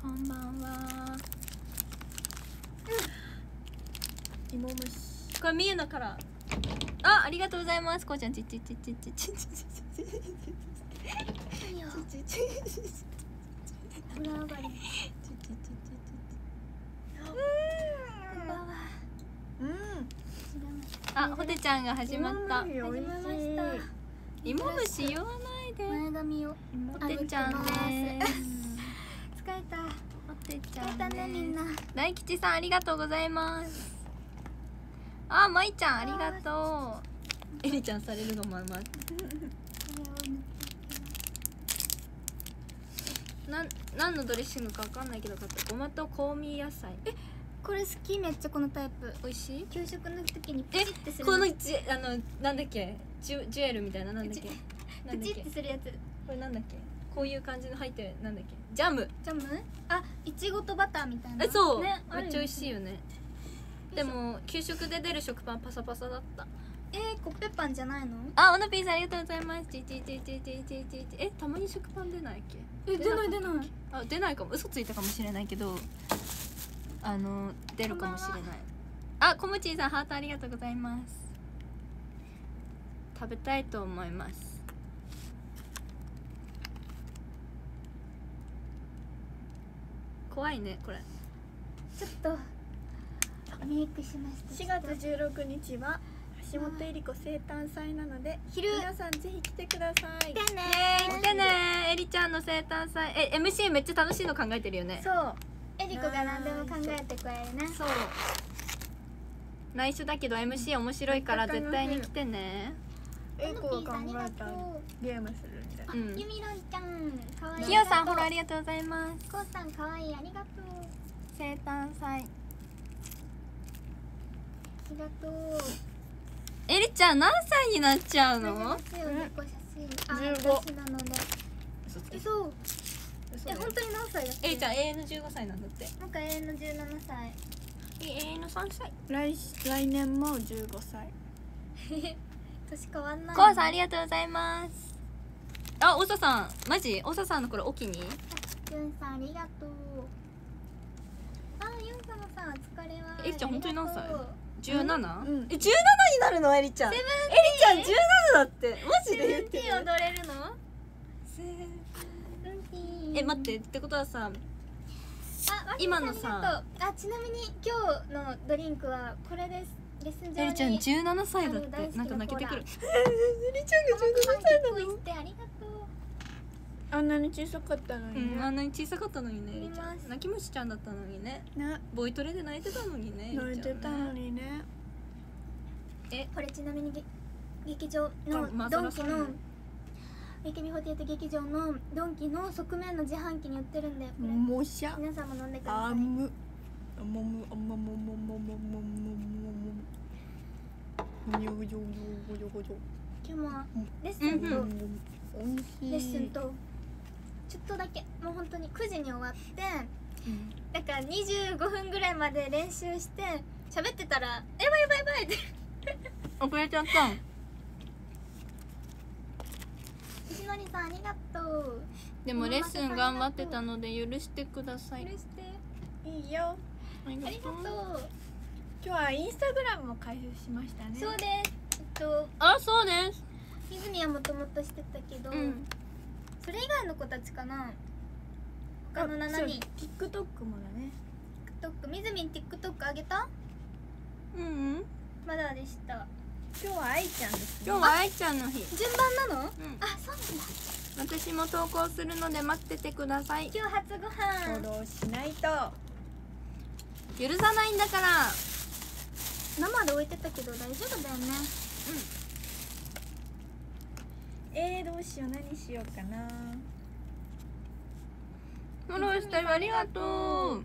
こんばんは。芋虫。これから。あありがとうございます。こうちゃんちちちちちちちち何よ風呂上がりこんばんは。うん知らないあほてちゃんが始まった。始めました。芋虫言わないで。前髪をほてちゃんです。疲れた。ほてちゃ疲れたんね。みんな。大吉さんありがとうございます。あまいちゃんありがとう。えりちゃんされるのままこれを塗っていきなん何のドレッシングかわかんないけど買った。ごまと香味野菜。えこれ好きめっちゃこのタイプ。美味しい？給食の時にプチってするこのジあのなんだっけ？ジュジュエルみたいななんだっけ？なプチってするやつ。これなんだっけ？こういう感じの入ってるなんだっけ？ジャム。ジャム？あいちごとバターみたいな。えそう、ね、めっちゃ美味しいよね。でも給食で出る食パンパサパサだった。えー、コッペパンじゃないの？あオナピーさんありがとうございます。ちちちちちちちえたまに食パン出ないっけ？え出ない出ない。あ出ないかも。嘘ついたかもしれないけどあの出るかもしれない。あこむちーさんハートありがとうございます。食べたいと思います。怖いねこれ。ちょっとメイクしました。4月16日は橋本恵理子生誕祭なので昼。皆さんぜひ来てください。来てね。来てね。えりちゃんの生誕祭。え MC めっちゃ楽しいの考えてるよね。そう。エリコが何でも考えてくれるね。そう。内緒だけど MC 面白いから絶対に来てね英子が考えたありがとゲームするみたいな。あ、うん。ゆみろんちゃんかわいい。きよさんフォローありりがとうございます。こうさんかわいいありがとう。生誕祭。ありがとう。えりちゃん何歳になっちゃうの？これねこれ写真あ15私なので。嘘。つえそうえ本当に何歳だっけ？えりちゃん永遠の15歳なんだって。なんか永遠の17歳。永遠の3歳？来来年も15歳 年変わんない。こうさんありがとうございます。あおささんマジ？おささんのこれお気に？ユンさんありがとう。あユンさんもさお疲れは。えいちゃん本当に何歳？ありがとう 17? うん。え17になるの？えりちゃん。えりちゃん17だって。マジで言ってる。踊れるの？え待ってってことはさあ今のさ。あちなみに今日のドリンクはこれですレッスン上にえりちゃん17歳だってなんか泣けてくる。コえりちゃんパン結構いってありがとうあんなに小さかったのにうん、あんねなに小さかったのにねえりちゃん。泣き虫ちゃんだったのにね。ねボイトレで泣いてたのにねえ乗れりちゃん。ねてたのにね。これちなみにげ劇場のあまあドンキのそらそうね AKB48 劇場のドンキの側面の自販機に売ってるんでこれ。もしゃ。皆さんも飲んでください。あむ。あもむ。あもももももももも今日もレッスンと、レッスンとちょっとだけもう本当に9時に終わってだから25分ぐらいまで練習して喋ってたら「やばいやばいやばい」って。遅れちゃった。ん石のりさんありがとう。でもレッスン頑張ってたので許してください。許して。いいよ。ありがとう今日はインスタグラムも開設しましたね。そうです。えっとあそうです。泉はもともとしてたけど、うん。それ以外の子たちかな。他の7あそう人 TikTok もだね。TikTok みずみん TikTok あげた？うんうん。まだでした。今日は愛ちゃんですね。今日は愛ちゃんの日。順番なの？うん。あそうなんだ。私も投稿するので待っててください。今日初ごフ飯。ォローしないと。許さないんだから生で置いてたけど大丈夫だよね。えー、どうしよう。何しようかな。フォローしたよありがとう。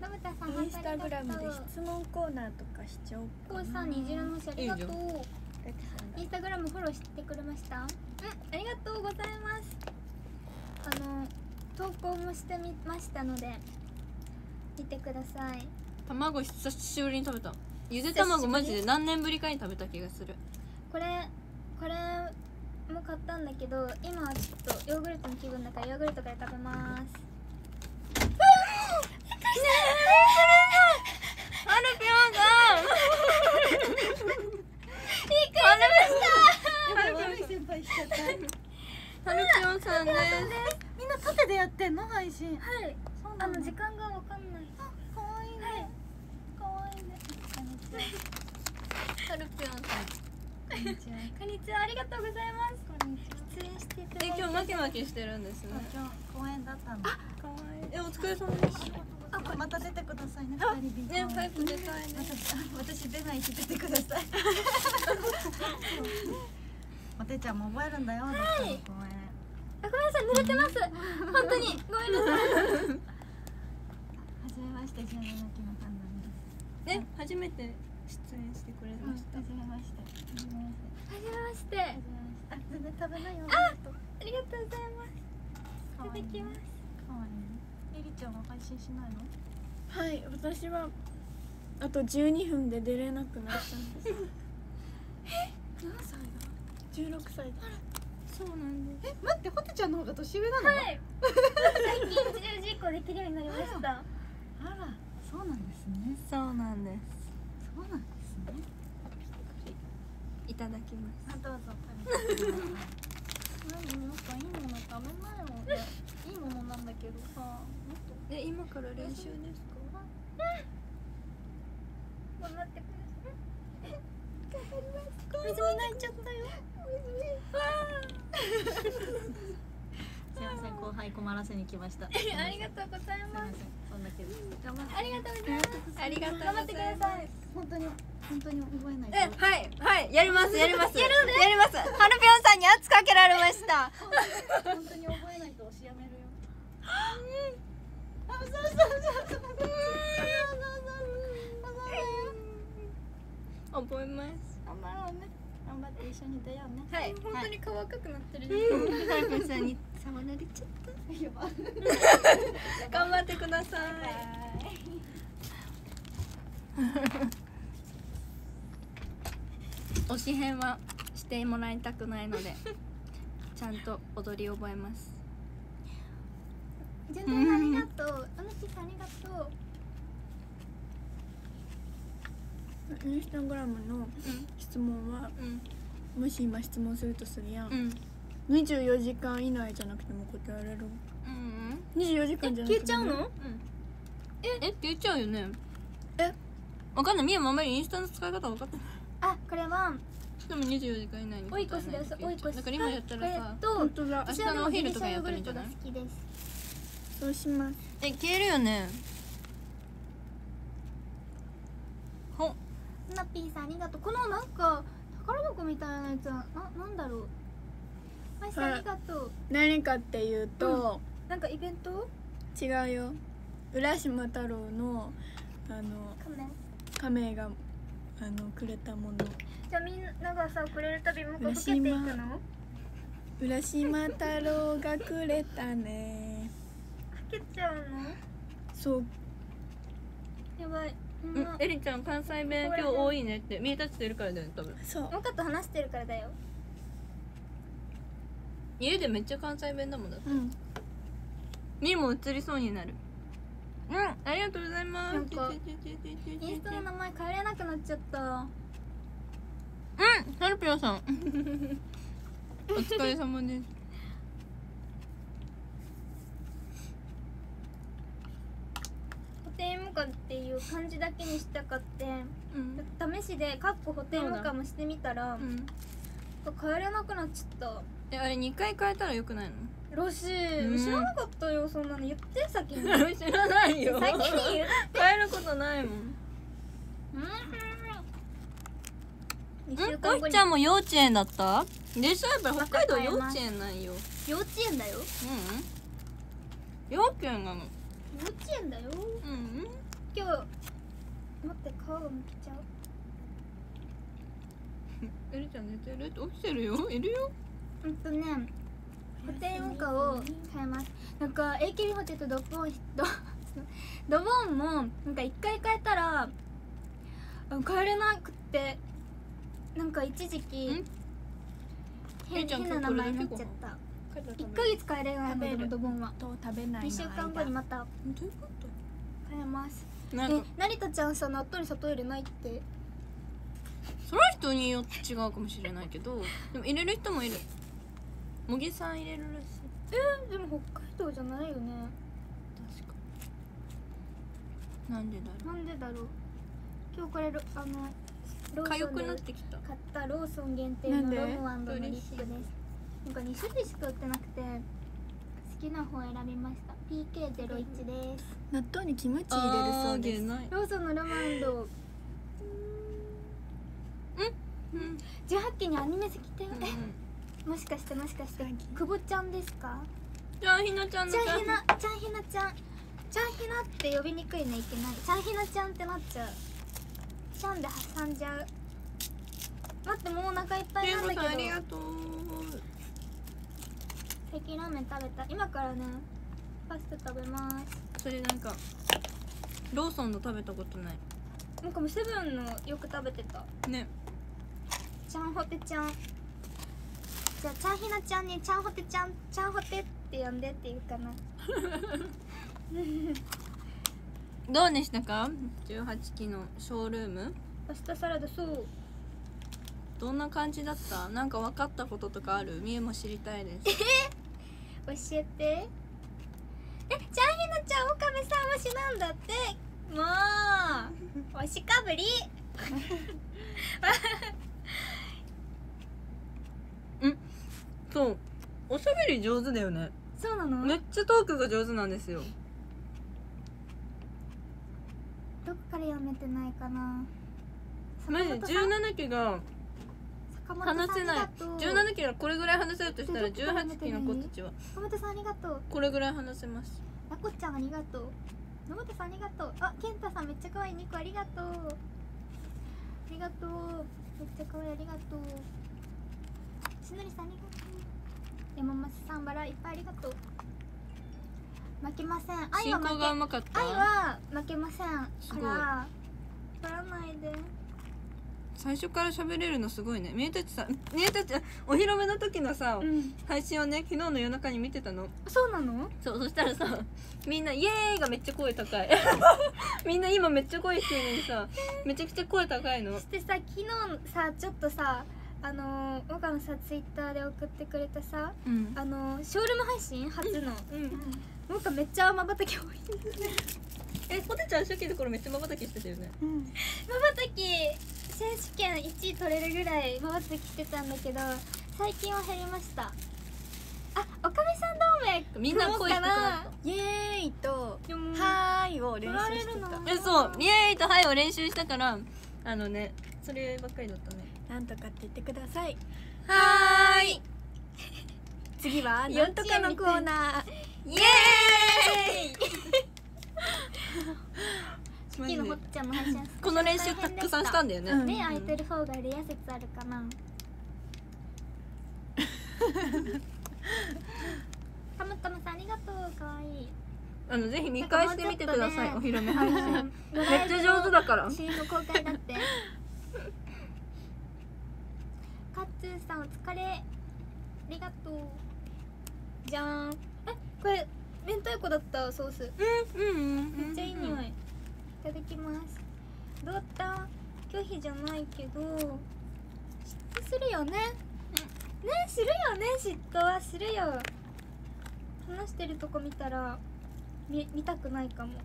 ラブタさんインスタグラムでこ質問コーナーとかしちゃおうかな。うさん虹色の星ありがとう。インスタグラムフォローしてくれました？うんありがとうございます。あの投稿もしてみましたので見てください卵久しぶりに食べた。ゆで卵マジで何年ぶりかに食べた気がする。これこれも買ったんだけど今はちょっとヨーグルトの気分だからヨーグルトから食べます。アルピョンがびっくりしたアルピョンさんです。みんな縦でやってんの？配信。はい。あの時間がこんにちはハルぴょんさん。こんにちは。こんにちはありがとうございます。こんにちは出演していただえいて今日マキマキしてるんですね。今日公演だったのかわいいえお疲れ様です。あまた出てくださいねあ二人で。ねパイプ出たいね私私出ないし出てください。おてちゃんも覚えるんだよはい。公演あごめんなさい。濡れてます。本当に。ごめんなさい。はじめまして17期のパンダですね初めて出演してくれました。はじめまして。はじめまして。あ全然食べないよ。あありがと。うありがとうございます。いただきます。かわいいね。エリちゃんは配信しないの？はい私はあと12分で出れなくなったんです。何歳だ？16歳だ。そうなんです。え待ってホテちゃんの方が年上なの？はい。最近10時以降できるようになりました。あらそうなんですね。そうなんです。そうなんですね。いただきます。あどうぞ食べて。何もっといいもの食べなよいやいいものなんだけどさもっとえ今から練習ですか？頑張ってください。水見泣い。ちゃったよすいません後輩困らせに来ました。ありがとうございまますせん。そんだけです頑張ってありがとうござい。ますありがとうござい。ます頑張ってください。本当に本当に覚えない。えはい。はい。やりますやりますやるねやりますはるぴょんさんに圧かけられました本当に覚えない。と推しやめるよあそうそうそうそうそうそう覚えます頑張ろうね頑張って一緒に出ようねはい。本当に顔赤くなってるはるぴょんさんに触られちゃった頑張ってください。推し編はしてもらいたくないのでちゃんと踊り覚えます。順当ありがとう。あの日さん。ありがとうインスタグラムの質問はうん。もし今質問するとするやん、うん24時間以内じゃなくても答えられる。うん24時間じゃなくても消えちゃうの？ええ消えちゃうよね？え？わかんない。みやもあんまりインスタの使い方分かってない。あこれは。でも24時間以内に追い越しです追い越し。だから今やったらさえっと本当だ明日のお昼とかやったらいいんじゃない？そうしますえ消えるよね。ほ。ナッピーさんありがとう。このなんか宝箱みたいなやつはななんだろう？マイさんありがとう。何かっていうと、なんかイベント？違うよ。浦島太郎のあのカメ亀があのくれたもの。じゃあみんながさくれるたびもう一回かけていくの？浦島太郎がくれたね。かけちゃうの？そう。やばい。みうん。んなエリちゃん関西弁今日多いねって。見えたってるからだよね多分。そう。もうかと話してるからだよ家でめっちゃ関西弁だもんだって。うん。みーも映りそうになる。うんありがとうございます。インスタの名前変えれなくなっちゃった。うんハルピョンさん。お疲れ様です。補填無価っていう漢字だけにしたかってうん。試しで「かっこ補填無価」もしてみたらうん。変えれなくなっちゃっえあれ2回変えたらよくないの？たらしういん。知らなかったよそんなの。言って先に知らないよ。先に言って。変えることないもん。2週んこひちゃんも幼稚園だった？でしょやっぱり北海道幼稚園なんよ。幼稚園だよ。うん。幼稚園なの。幼稚園だよ。うん。今日待って皮がむけちゃ。う エリちゃん寝てる？って起きてるよ。いるようんとね補填無価を変えます。なんか AKB ホテルとドボン ドドボンもなんか一回変えたら変えれなくってなんか一時期ん？変な名前になっちゃった。1ヶ月変えれないのでもドボンは。と食べない2週間後にまた。変えます。えか。成田ちゃんさ納豆に砂糖入れないって？その人によって違うかもしれないけどでも入れる人もいる茂木さん入れるらしいでも北海道じゃないよね確かなんでだろうなんでだろう今日これあのロうーソンで痒くなってきた買ったローソン限定のロムワンドのリップですなんか2種類しか売ってなくて好きな方を選びました PK01 です納豆にキムチ入れるそうですローソンのロムワンドうんうん18期にアニメ好きって、うんもしかしてもしかして久保ちゃんですか？じゃあひなちゃんのちゃんひなちゃんひなちゃん。ちゃんひなって呼びにくいねいけない。ちゃんひなちゃんってなっちゃう。ちゃんで挟んじゃう。待ってもうお腹いっぱいりなんんだけど。ごさんありがとう最近ラーメン食べた。今からねパスタ食べます。それなんかローソンの食べたことない。なんかもうセブンのよく食べてた。ね。ちゃんほてちゃんじゃあちゃんひなちゃんにちゃんほてちゃんちゃんほてって呼んでって言うかな。どうでしたか？18期のショールーム。パスタサラダそう。どんな感じだった？なんか分かったこととかある？みえも知りたいです。教えて。えちゃんひなちゃん岡部さん推しなんだって。もう推しかぶり そう。おしゃべり上手だよね。そうなの？めっちゃトークが上手なんですよ。どこから読めてないかな？マジで17期が話せない。ありがとう。17期がこれぐらい話せるとしたら18期の子たちは。坂本さんありがとう。これぐらい話せます。なこちゃんありがとう。野本さんありがとう。あ健太さんめっちゃ可愛い。2個ありがとう。ありがとう。めっちゃ可愛い。ありがとう。しのりさんありがとう山松さんバラいっぱいありがとう。負けません。愛は負けまかった。愛は負けませんから取らないで。最初から喋れるのすごいね。みえたちさんみえたちお披露目の時のさ、うん。配信をね昨日の夜中に見てたの。そうなの？そうそしたらさみんな「イエーイ!」がめっちゃ声高い。みんな今めっちゃ声してるのにさめちゃくちゃ声高いの。そしてさ昨日さちょっとさあのー、岡野さツイッターで送ってくれたさうん。あのー、ショールーム配信初の。うん。なんかめっちゃまばたき多い。えポテちゃん初期の頃めっちゃまばたきしてたよね。まばたき選手権1位取れるぐらいまばたきしてたんだけど最近は減りました。あ岡部さん同盟みんな声低くなっイエーイとはーいを練習してた。えそう「イエーイ!」と「はい」を練習したからあのねそればっかりだったねなんとかって言ってください。はーい。次は なんとかのコーナー。イエキキのほっちゃんの配信ーイこの練習たくさんしたんだよね、うん。目開いてる方がレア説あるかなたむたむさんありがとうかわいいあのぜひ見返してみてください、なんお披露目配信。めめっちゃ上手だから。CM 公開だって カッツーさんお疲れ。ありがとう。じゃーん。えこれ明太子だったソース。うんうんうんめっちゃいい匂い。いただきます。どうだった？拒否じゃないけど嫉妬するよね？ねするよね嫉妬はするよ。話してるとこ見たら見見たくないかも。好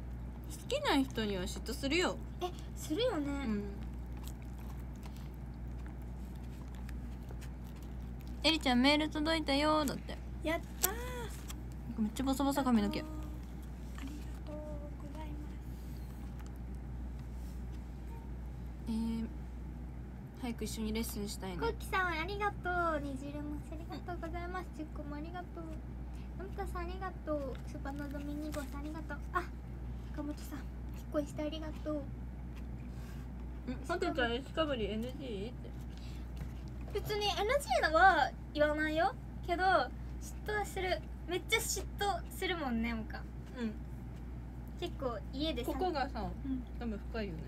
きな人には嫉妬するよ、えするよね、うん、エリちゃんメール届いたよだって。やったー。めっちゃボサボサ髪の毛。ありがとうございます。えー、早く一緒にレッスンしたいね。コウキさんありがとう。煮汁もありがとうございます。チュッコもありがとう。ナムタさんありがとう。スパノドミニゴさんありがとう。あ岡本さん。引っ越してありがとう。うんホテちゃんエスカブリ NG? って別に NG のは言わないよ。けど嫉妬はする。めっちゃ嫉妬するもんねなんかうん。結構家でさここがさ、うん。多分深いよね。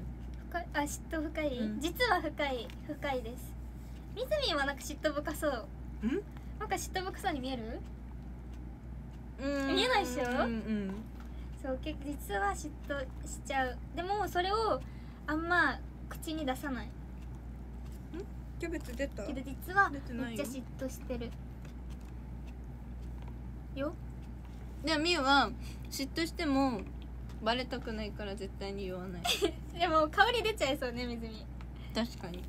深い？あ嫉妬深い、うん。実は深い。深いです。みずみんはなんか嫉妬深そう。ん？なんか嫉妬深そうに見える？うん。見えないっしょ？うんうんそう結構実は嫉妬しちゃう。でもそれをあんま口に出さないキャベツ出た？けど実はめっちゃ嫉妬してるよ。でもみゆは嫉妬してもバレたくないから絶対に言わない。でも香り出ちゃいそうねみずみ。確かに。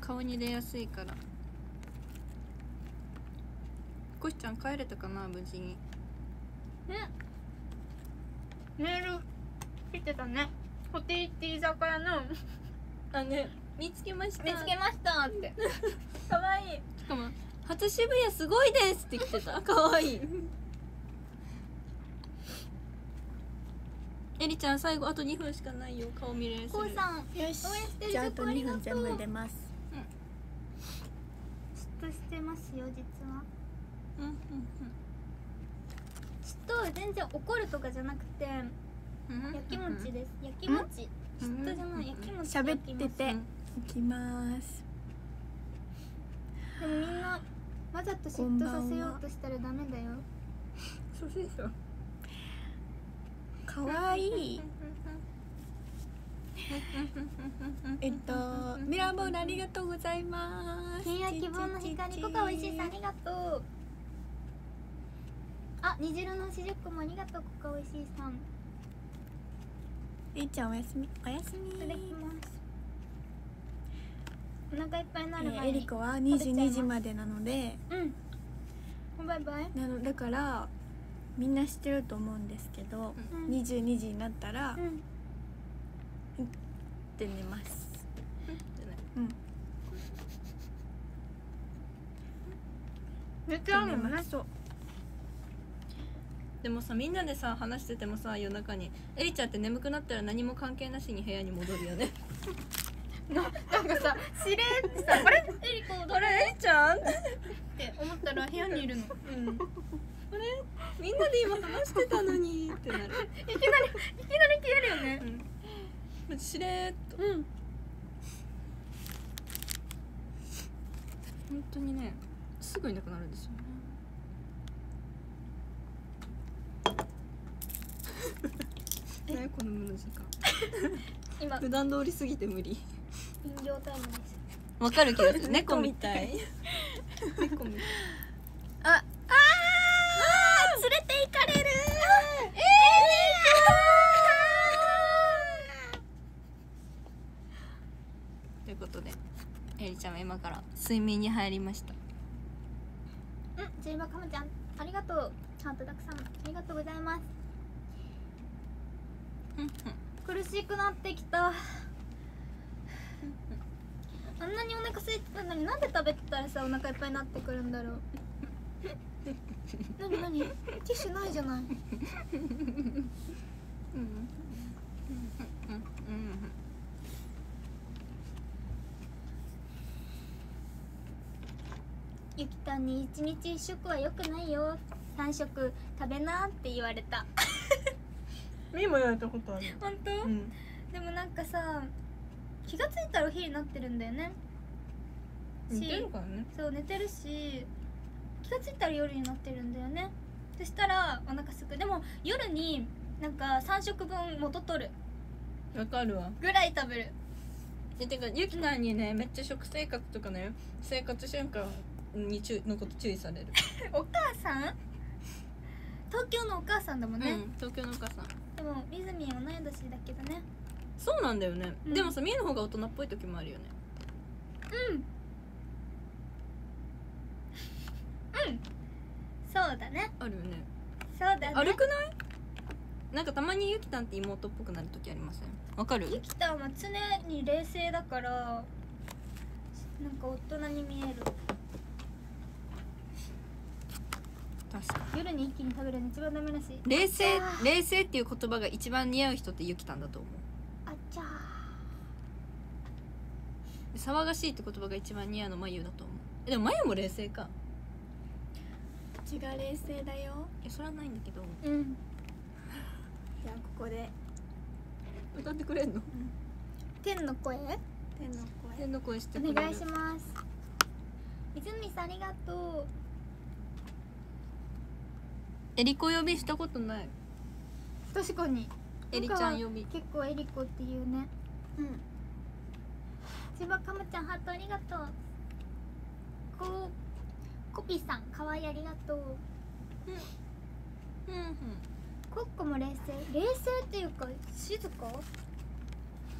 顔に出やすいから。こしちゃん帰れたかな無事に。メール来てたね。ホテイって居酒屋の。あね見つけました。見つけました。って。かわいい。しかも「初渋谷すごいです」って来てた。かわいい。エリちゃん最後あと2分しかないよ。顔見れるこうさん。よし。応援してるじゃああと2ありがとう分全部出ます。嫉妬してますよ実は。うんうん嫉妬は全然怒るとかじゃなくてうんうんやきもちです。やきもち。嫉妬じゃない。やきもち喋ってて。焼いきます。でもみんなわざと嫉妬させようとしたらダメだよ。そうでしょ。かわい。い えっとミラーボールありがとうございます。金や希望の光コカおいしいさんありがとう。あ虹色の星10個もありがとうコカおいしいさん。えいちゃんおやすみ。おやすみ。いただきますお腹いっぱいになるえー前にえりこは22時までなので。うん。バイバイ。なのだからみんな知ってると思うんですけど、うん。22時になったら、うん。って寝ます。めっち寝ますそう。でもさみんなでさ話しててもさ夜中にエリちゃんって眠くなったら何も関係なしに部屋に戻るよね なんかさしれーってさあれエリコどれエリちゃんって思ったら部屋にいるの。うん。あれ？みんなで今話してたのにってなる。いきなりいきなり消えるよね。うん。しれと。うん。本当にねすぐいなくなるんですよね。何この無の時間。今。普段通り過ぎて無理飲料タイムですわかる気がする。猫みたい。猫みたい。ああー連れて行かれる。えということでエリちゃんは今から睡眠に入りました。ー、うんジェイバカムちゃんありがとう。ハートたくさんありがとうございます。苦しくなってきたあんなにお腹空いてたのになんで食べてたらさお腹いっぱいになってくるんだろう。なになにティッシュないじゃない。ゆきたんに一日一食は良くないよ三食食べなって言われたみーも言われたことある本当、うんでもなんかさ気がついたらお昼になってるんだよね。似てるからね。そう寝てるし気がついたら夜になってるんだよね。そしたらお腹すく。でも夜になんか3食分元取る。わかるわ。ぐらい食べる。えてかゆきたんにねめっちゃ食生活とかね生活習慣に注のこと注意される、お母さん？東京のお母さんだもんね、うん東京のお母さん。でもみずみん同い年だけどねそうなんだよね、うん。でもさみーの方が大人っぽい時もあるよね。そうだね。あるよね。そうだね。あるくない？なんかたまにゆきたんって妹っぽくなる時ありません？わかる？ゆきたんは常に冷静だからなんか大人に見える。確か夜に一気に食べるの一番ダメだしに冷静あー。冷静っていう言葉が一番似合う人ってゆきたんだと思うちゃで騒がしいって言葉が一番似合うのまゆだと思う。えでもまゆも冷静か。口が冷静だよ。えそれはないんだけど。ーうん。じゃあここで。歌ってくれんの？天の声？天の声。天の声してお願いします。泉さんありがとえりこ呼びしたことない？う確かにえりちゃん呼び結構エリコっていうね。うん。千葉かむちゃんハートありがとう。こうコピさんかわいいありがとう。うん。うんコッコも冷静。冷静っていうか静か？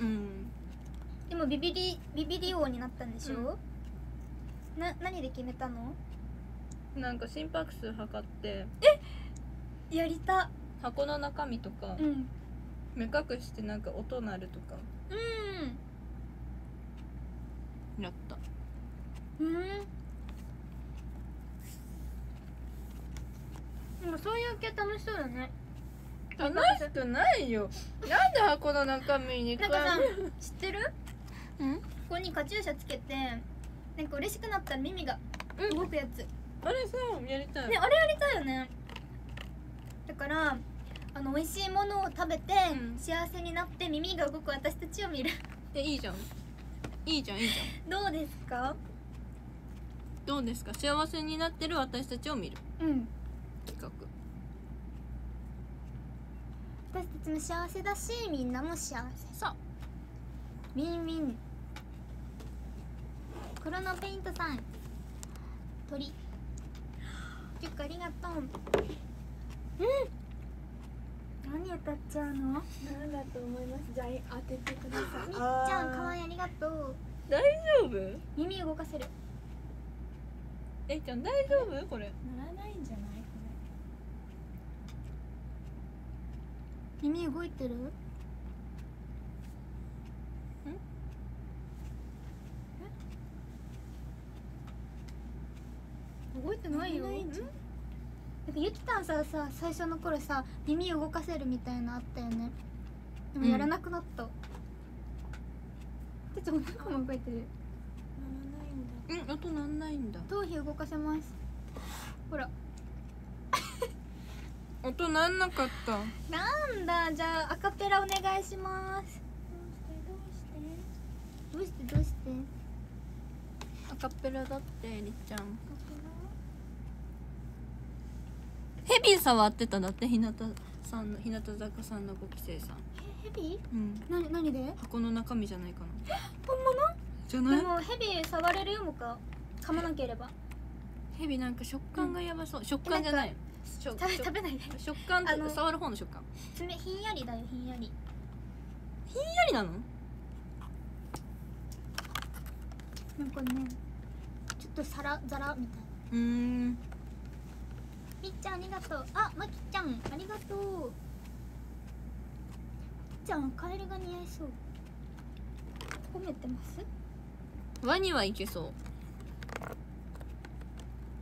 うん。でもビビリビビリ王になったんでしょ、な何で決めたの？なんか心拍数測って。やりた。箱の中身とか。うん目隠してなんか音鳴るとか。うん。やった。うん。でもそういう系楽しそうだね。楽しくないよ。なんで箱の中身になんかさ知ってる？うん？ここにカチューシャつけてなんか嬉しくなったら耳が動くやつ、ねあれさやりたい。あれやりたいよね。だからあの美味しいものを食べて、うん。幸せになって耳が動く私たちを見る。えいいじゃん。いいじゃんいいじゃん。どうですか？どうですか？幸せになってる私たちを見る。うん。企画。私たちも幸せだしみんなも幸せ。さウィンウィン。クロノペイントさん。鳥。キュックありがとう。うん何歌っちゃうの？みっなんだと思います？じゃあ当ててください。ちゃんかわいいありがとう。大丈夫？耳動かせる。えいちゃん大丈夫？これ。ならないんじゃない？こ耳動いてる？え？動いてないよ。ないんじゃなん？かゆきたんささ最初の頃さ耳動かせるみたいなのあったよね。でもやらなくなった、てちゃんお腹も動いてる。れならないんだ。うん音なんないんだ。頭皮動かせます。ほら。音なんなかった。なんだじゃあアカペラお願いします。どうして？どうして？どうしてどうして？アカペラだってりっちゃんヘビ触ってただって日向さんの日向坂さんのご期生さん。ヘビうん。なに何で？箱の中身じゃないかな。本物じゃない？でもヘビ触れるよもか。噛まなければ。ヘビなんか食感がやばそう、食感じゃない。食食べ食べない。で食感って触る方の食感。爪ひんやりだよひんやり。ひんやりなの？なんかねちょっとサラザラみたい。うーんみっちゃんありがとう。あまきちゃんありがとう。ちゃんカエルが似合いそう。褒めてます？ワニはいけそう。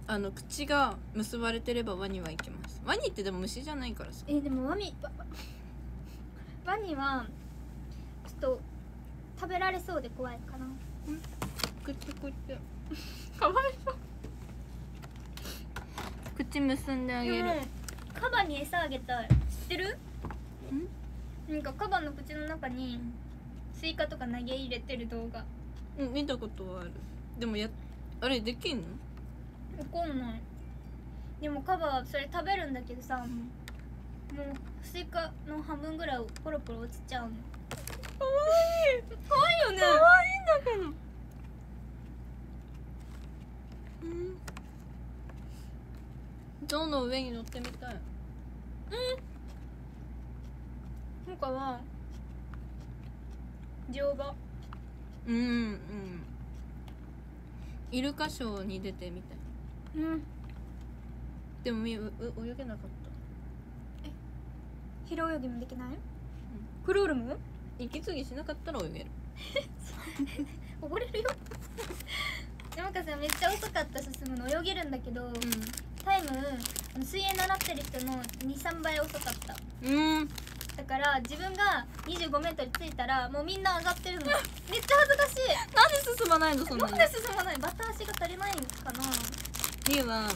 あの口が結ばれてればワニはいけます。ワニってでも虫じゃないからさ。えーでもワニワワニはちょっと食べられそうで怖いかな。口こうやってかわいそう口結んであげる。でもカバに餌あげたい。知ってる？なんかカバの口の中にスイカとか投げ入れてる動画。うん見たことはある。でもやあれできんの？わかんない。でもカバはそれ食べるんだけどさ、もうスイカの半分ぐらいポロポロ落ちちゃうの。かわいい。かわいいよね。かわいいんだけど。うん象の上に乗ってみたい？他は乗馬。うんうんイルカショーに出てみたい。うん。でもみうう泳げなかった。平泳ぎもできない、クロールも？息継ぎしなかったら泳げる。溺れるよ。山川さんめっちゃ遅かった進むの。泳げるんだけど、タイム水泳習ってる人の23倍遅かった。うん。うんだから自分が2 5メートル着いたらもうみんな上がってるの。めっちゃ恥ずかしい。なんで進まないのそんなになんで進まない？バタ足が足りないのかな。リーは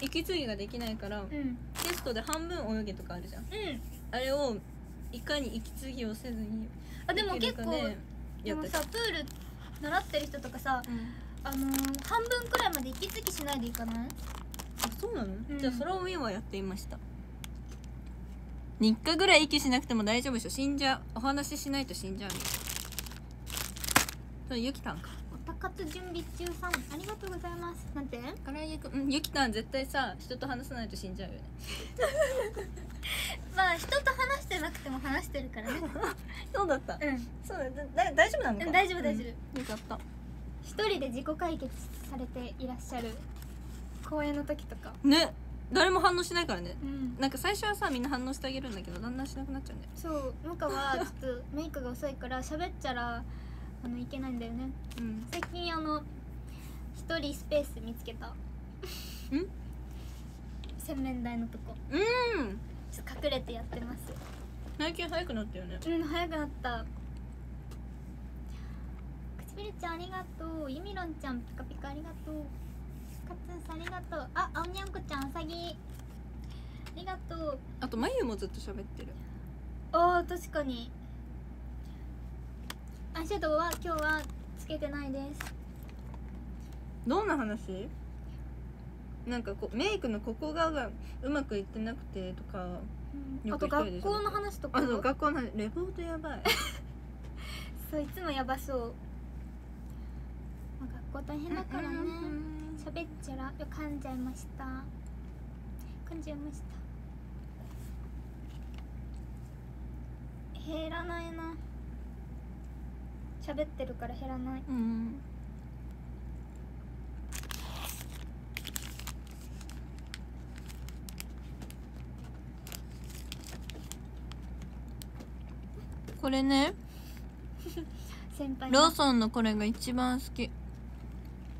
息継ぎができないからうん。うんテストで半分泳げとかあるじゃん。あれをいかに息継ぎをせずにあでも結構ででもやった。さプール習ってる人とかさあのー、半分くらいまで息継ぎしないでいかない？あそうなの、ん。じゃあそれをミはやっていました。3日ぐらい息しなくても大丈夫でしょ？死んじゃう。お話ししないと死んじゃうよそれゆきたんか。おたか活準備中さんありがとうございます。なんて？唐揚げくん。うんゆきたん絶対さ人と話さないと死んじゃうよね。まあ人と話してなくても話してるからね。そうだった。うん。そうだ。だ大丈夫なのか？うん大丈夫大丈夫。夫よかった。一人で自己解決されていらっしゃる公演の時とか。ね。誰も反応しないからね。うん。なんか最初はさみんな反応してあげるんだけどだんだんしなくなっちゃうんだよそう。向かは ちょっとメイクが遅いから喋っちゃらあのいけないんだよね。うん。最近あの一人スペース見つけた。洗面台のとこ。うん。ちょっと隠れてやってます。最近早くなったよね。うん早くなった。唇ちゃんありがとう。ゆみろんちゃんピカピカありがとうかつんさんありがとう。ああおにゃんこちゃんうさぎ。ありがとう。あと眉もずっと喋ってる。あー確かに。アイシャドウは今日はつけてないです。どんな話？なんかこうメイクのここががうまくいってなくてとかよあと学校の話とか？あ学校の話レポートやばい。そういつもやばそう、まあ、学校大変だからね喋っちゃらよ噛んじゃいました。噛んじゃいました。減らないな。喋ってるから減らない。うん。これね。先輩ローソンのこれが一番好き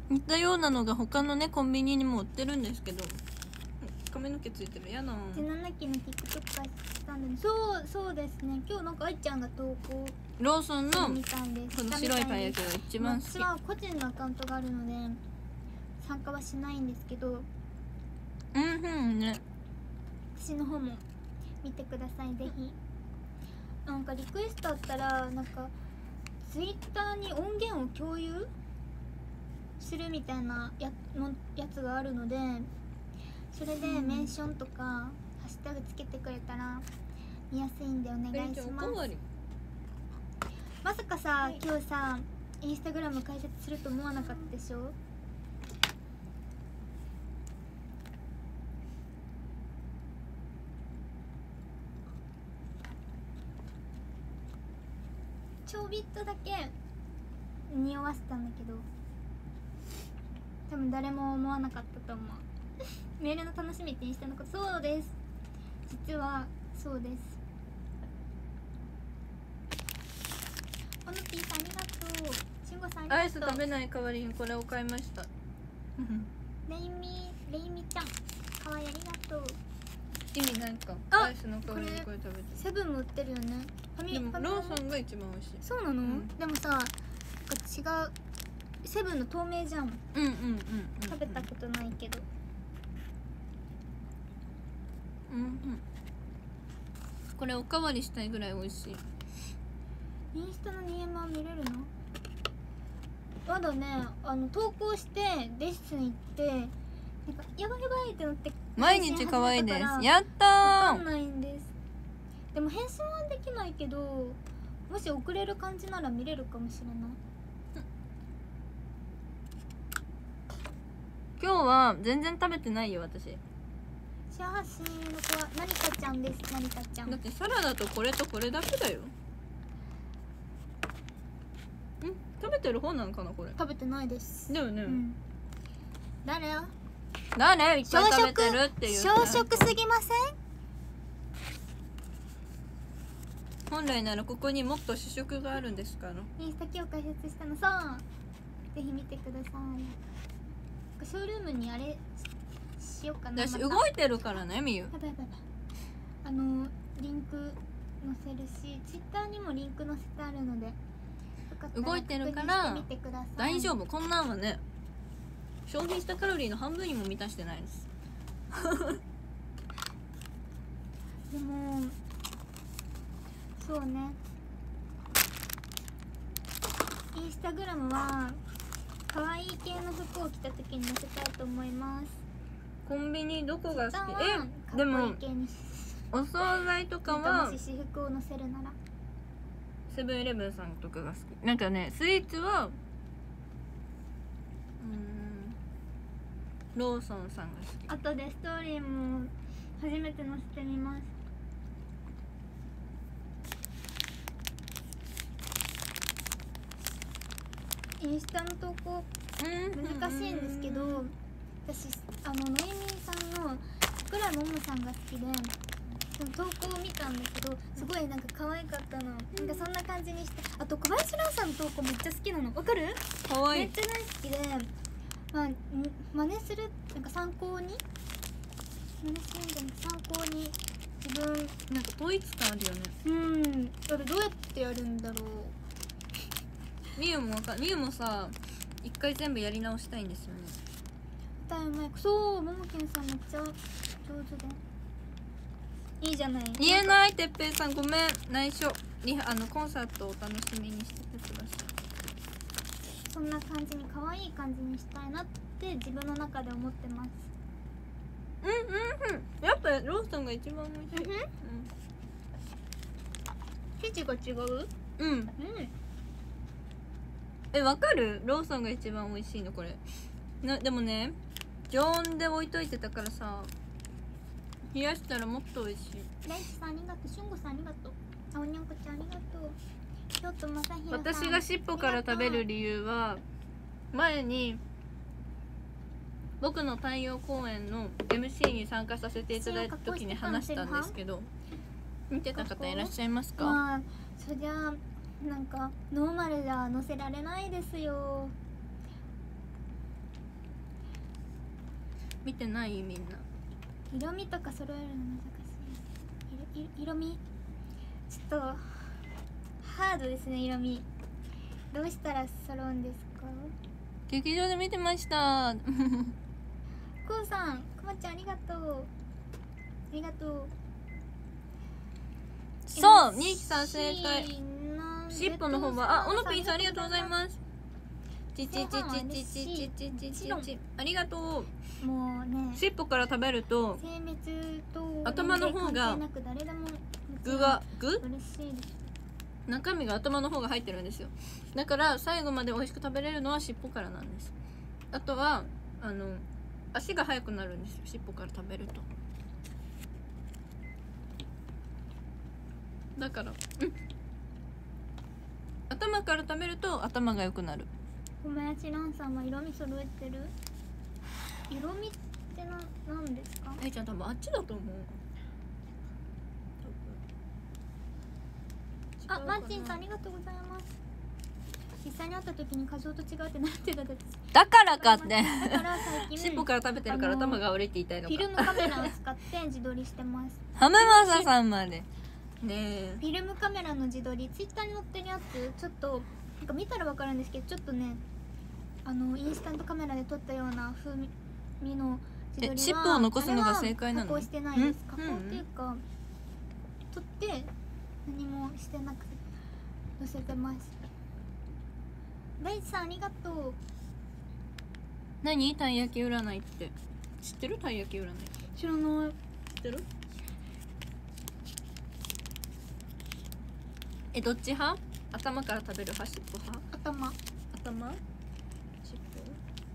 似たようなのが他のねコンビニにも売ってるんですけど。髪の毛ついてる。やだ17期の TikTok がしたんでそうそうですね。今日なんか愛ちゃんが投稿ローソンのみたいです。この白いたい焼きが一番好き。私は個人のアカウントがあるので参加はしないんですけど。うんうんね。私の方も見てください。ぜひ。なんかリクエストあったらなんかツイッターに音源を共有するみたいなやのやつがあるのでそれでメンションとかハッシュタグつけてくれたら見やすいんでお願いします。り？まさかさ今日さインスタグラム開設すると思わなかったでしょ？ちょびっとだけ匂わせたんだけど多分誰も思わなかったと思う。メールの楽しみってインスタのことそうです。実はそうです。おのぴーさんありがとう。しんごさんありがとう。アイス食べない代わりにこれを買いました。レイミレイミちゃん。かわいいありがとう。意味ないか。あアイスの代わりにこれ食べて。セブンも売ってるよね。ファローソンが一番美味しい。そうなの、ん。でもさなんか違うセブンの透明じゃんうんうんうんうん。食べたことないけど。うんうん。これおかわりしたいぐらい美味しい。インスタの DM は見れるの？まだねあの投稿してレッスン行ってなんかやばいやばいってなって毎日可愛いです。やったー。わかんないんです。でも返信はできないけどもし遅れる感じなら見れるかもしれない今日は全然食べてないよ私。シェア発信の子は成田ちゃんです？成田ちゃんだってサラダとこれとこれだけだよ。ん？食べてる方なのかなこれ？食べてないです。だよね、うん。誰？よ誰？いっぱい小食べ食てるっていう。小食すぎません？本来ならここにもっと主食があるんですからインスタ今日開設したの。そう。ぜひ見てくださいショールームにあれししようかな。私動いてるからねみゆやばいやばい。やばいあのリンク載せるしツイッターにもリンク載せてあるので動いてるから大丈夫。こんなんはね消費したカロリーの半分にも満たしてないです。でもそうね。インスタグラムは可愛い系の服を着た時に載せたいと思います。コンビニどこが好き？えでもお惣菜とかは？もし私服を載せるなら。セブンイレブンさんとかが好き。なんかねスイーツはうんローソンさんが好き。後でストーリーも初めて載せてみますインスタの投稿難しいんですけど私あのノイミンさんの桜井桃さんが好きでその投稿を見たんだけどすごいなんか可愛かったの。なんかそんな感じにしてあと小林蘭さんの投稿めっちゃ好きなの。わかる？かわい。いめっちゃ大好きでまあん真似するなんか参考に？真似するんじゃなくて参考に。自分なんか統一感あるよね。うん。あれどうやってやるんだろうみゆもわかみゆもさ一回全部やり直したいんですよね。歌うまいそうももけんさんめっちゃ上手でいいじゃない。言えないてっぺいさん。ごめん。内緒。リハあのコンサートをお楽しみにしててください。そんな感じに可愛い感じにしたいなって自分の中で思ってます。うんうんうん。やっぱローソンが一番美味しい。生地が違う？うん、うん、うんえわかる？ローソンが一番美味しいのこれ。なでもね常温で置いといてたからさ冷やしたらもっと美味しい。レイチさんありがとう。しゅんごさんありがとう。あおにゃんこちゃんありがとう京都まさひろさん私が尻尾から食べる理由は前に僕の太陽公演の MC に参加させていただいた時に話したんですけど見てた？方いらっしゃいますか？まあそりゃなんかノーマルじゃ乗せられないですよ。見てないみんな。色味とか揃えるの難しい。色色味？ちょっとハードですね色味。どうしたら揃うんですか？劇場で見てました。こうさんくまちゃんありがとう。ありがとう。そうみゆきさん正解尻尾の方はあオノピーさんありがとうございます。ちちちちちちちちちちちありがとすもうね尻尾から食べると性別と頭の方が具が具嬉しいです中身が頭の方が入ってるんですよだから最後まで美味しく食べれるのは尻尾からなんですあとはあの足が速くなるんですよ尻尾から食べるとだからうん頭から食べると頭が良くなる。小林蘭さんは色味揃えてる？色味ってななんですか？えいちゃん多分あっちだと思う。あマッチンさんありがとうございます。実際に会った時に過剰と違うってなってた私だからかって。だから最近尻尾から食べてるから頭が悪いって言いたいのか。フィルムカメラを使って自撮りしてます。ハムマサさんまでねえ。フィルムカメラの自撮りツイッターに載ってるやつちょっとなんか見たら分かるんですけどちょっとねあのインスタントカメラで撮ったような風味の自撮りはえ尻尾を残すのが正解なの？加工してないです。うん加工っていうか、撮って何もしてなくて載せてます。大地さんありがとう。何？たい焼き占いって。知ってる？たい焼き占い。知らない。知ってる？えどっち派？頭から食べる派尻尾派？頭。頭？尻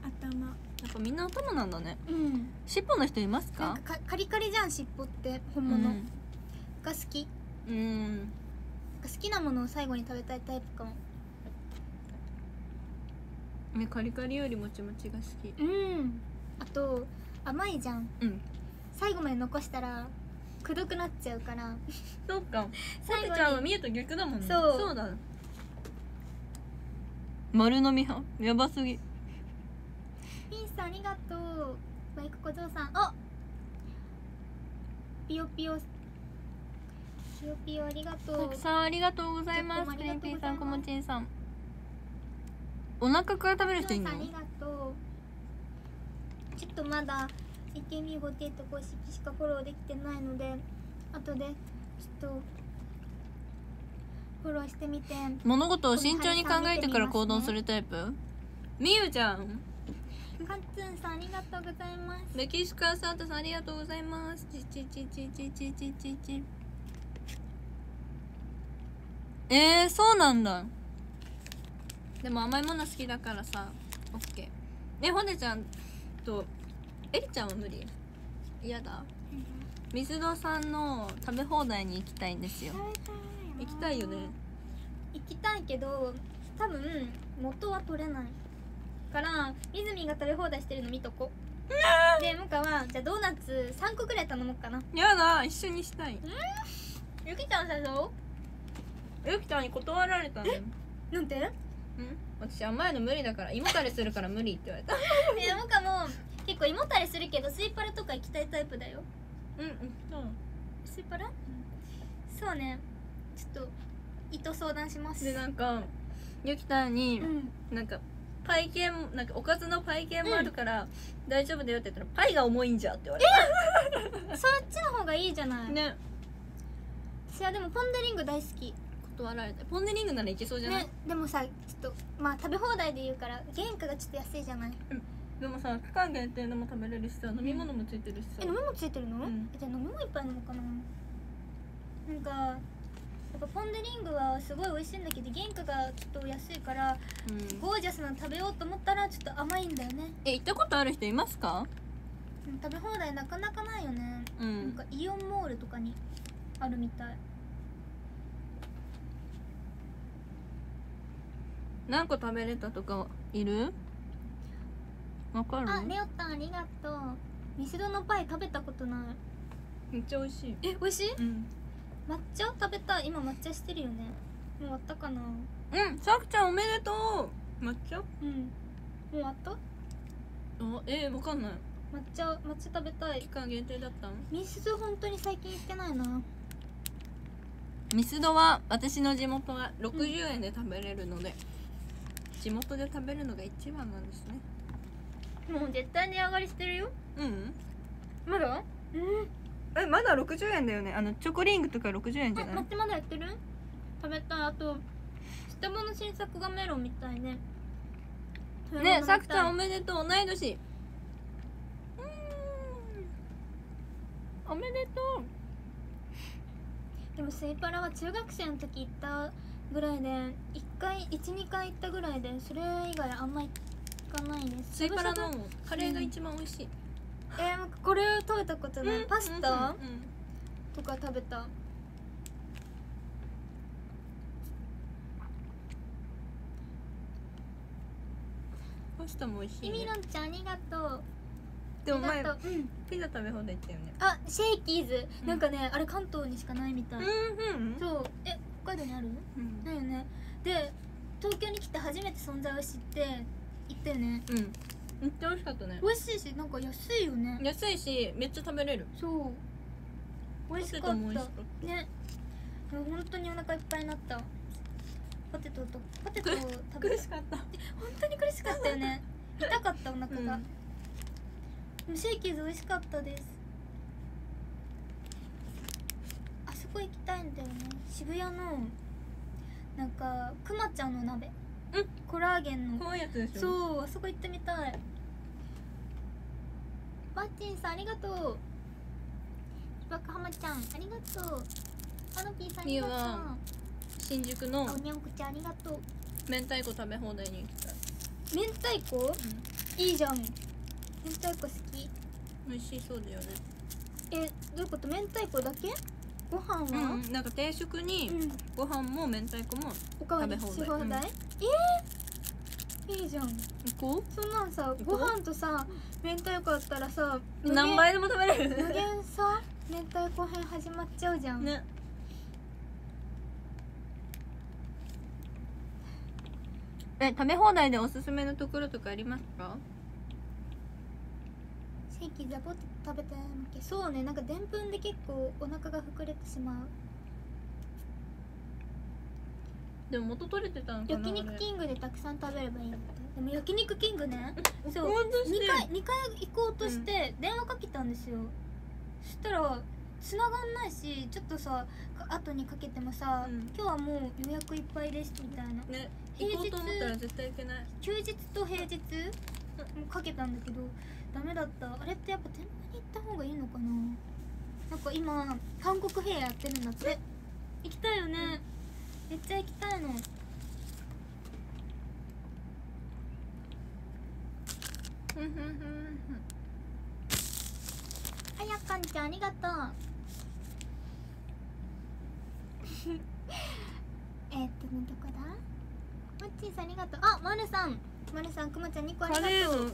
頭。尾やっぱみんな頭なんだね。うん。尻尾の人いますか？なんかかカリカリじゃん尻尾って本う物、ん。が好き。うん。好きなものを最後に食べたいタイプかも。ねカリカリよりもちもちが好き。うん。あと甘いじゃん。うん。最後まで残したらくどくなっちゃうから。そうか。最後に。さてちゃんは見えと逆だもんね。そう。そうだ。丸飲み派？やばすぎ。ピンさんありがとう。バイク小僧さん。あ！ピヨピヨ。ピヨピヨありがとう。たくさんありがとうございます。クリンピーさんこもちんさん。お腹から食べる人いんの？さんありがとう。ちょっとまだ AKB48 公式しかフォローできてないので後でちょっとフォローしてみて。物事を慎重に考えてから行動するタイプ？みゆちゃん。カッツンさんありがとうございます。メキシカンサンタさんありがとうございます。ちちちちちちちちちえー、そうなんだ。でも甘いもの好きだからさオッケー。えほねちゃんとえりちゃんは無理？嫌だ。水戸さんの食べ放題に行きたいんですよ。行きたいよね。行きたいけど多分元は取れない。からみずみが食べ放題してるの見とこ。で向かはじゃあドーナツ3個ぐらい頼もうかな。やだ一緒にしたい。ゆきちゃん最初ゆきちゃんに断られたんだよなんて？うん？私甘いの無理だから胃もたれするから無理って言われた。いや向かも結構胃もたれするけどスイパラとか行きたいタイプだよ。うんうんそう。スイパラ、そうね。ちょっと胃と相談します。でなんかゆきたんに、うん。なんかパイ系もなんかおかずのパイ系もあるから、大丈夫だよって言ったらパイが重いんじゃって言われそっちの方がいいじゃない、たね。私はでもポン・デ・リング大好き。断られた。ポン・デ・リングならいけそうじゃない、ねでもさちょっとまあ食べ放題で言うから原価がちょっと安いじゃない？でもさ期間限定のも食べれるしさ飲み物もついてるしさ。え飲み物ついてるの、うん。えじゃあ飲み物いっぱい飲もうかな。なんかやっぱポン・デ・リングはすごい美味しいんだけど原価がちょっと安いからうん。ゴージャスなの食べようと思ったらちょっと甘いんだよね。え行ったことある人いますか？うん食べ放題なかなかないよね、うなんんかイオンモールとかにあるみたい。何個食べれたとかいる？わかる？あレオタンありがとう。ミスドのパイ食べたことない。めっちゃ美味しい。え美味しい？うん。抹茶食べたい。今抹茶してるよね。もう終わったかな？うんさくちゃんおめでとう。抹茶？うん。もう終わった？あえー、わかんない。抹茶抹茶食べたい。期間限定だったの？ミスド本当に最近行ってないな。ミスドは私の地元は60円で食べれるので、地元で食べるのが一番なんですねもう絶対値上がりしてるよ。うん。まだ？うん。えまだ60円だよね。あのチョコリングとか60円じゃない？あ待ってまだやってる？食べたい。あとスタバの新作がメロンみたいね。ねさくちゃんおおめでとう。同い年。うーん。おめでとう。でもスイパラは中学生の時行ったぐらいで1回12回行ったぐらいでそれ以外あんま行かないです。スイパラのカレーが一番美味しい、ぶえー、これ食べたことない、パスタ、うんうん。とか食べた？パスタも美味しい、イね、ミロンちゃんありがとう。でも前ピザ食べ放題行ったよね。あシェイキーズ、うん。なんかねあれ関東にしかないみたい、うんうん。そう。え北海道にある？うん。だよね。で東京に来て初めて存在を知って行ったよね。うん。めっちゃ美味しかったね。美味しいしなんか安いよね。安いしめっちゃ食べれる。そう。美味しかった。ね。もう本当にお腹いっぱいになった。ポテトとポテトを食べた。苦しかった。本当に苦しかったよね。痛かったお腹が、うん。でもシェイキーズ美味しかったです。あそこ行きたいんだよね。渋谷のなんかくまちゃんの鍋うんコラーゲンの。こういうやつでしょ？そうあそこ行ってみたい。マッチンさんありがとう。バカハマちゃんありがとう。アノピーさんありがとう。新宿のあおにゃんこちゃんありがとう。明太子食べ放題に行きたい、明太子？いいじゃん。明太子好き。美味しそうだよね。えどういうこと？明太子だけ？ご飯は、うん、なんか定食にうん。ご飯も明太子もおかわりし食べ放題？放題、えー、いいじゃん。行こそんなんさご飯とさ明太子あったらさう何倍でも食べれる。無限さ明太子編始まっちゃうじゃん、ね。え食べ放題でおすすめのところとかありますか？シェイキーザボって食べてそうねなんかでんぷんで結構お腹が膨れてしまうでも元取れてたのかな焼肉キングでたくさん食べればいいんだってでも焼肉キングね。そう。ほんとして2回二回行こうとして電話かけたんですよ、そしたら繋がんないしちょっとさか後にかけてもさ、うん。今日はもう予約いっぱいですみたいな。ね平日行こうと思ったら絶対行けない。休日と平日もかけたんだけどダメだった。あれってやっぱ店舗に行った方がいいのかな。なんか今韓国フェアやってるんだって。行きたいよねめっちゃ行きたいのふんふんふんふんあやかんちゃんありがとう。えっとねどこだ？もっちーさんありがとう。あまるさん。まるさんくまちゃん2個ありがとう。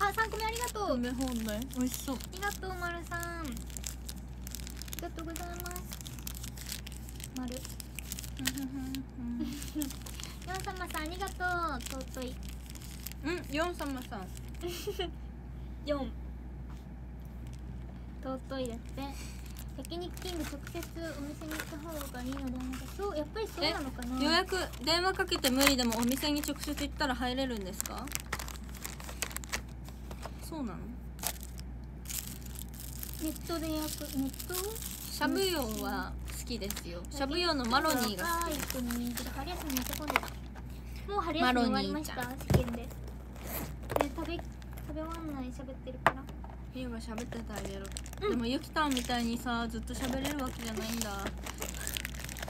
あ三個目ありがとう。食べ放題美味しそう。ありがとうまるさん。ありがとうございます。まるヨン様さんありがとう尊いうんヨン様さん。4尊いだって。焼肉キング直接お店に行った方がいいのではないかそうやっぱりそうなのかな。予約電話かけて無理でもお店に直接行ったら入れるんですか？そうなの？ネットで予約ネット？しゃぶ用は好きですよ。しゃぶ用のマロニーが好き。もう春休み終わりました。世間でね食べ食べ終わんない喋ってるから。ゆうが喋っててあげる、でもゆきたんみたいにさずっと喋れるわけじゃないんだ。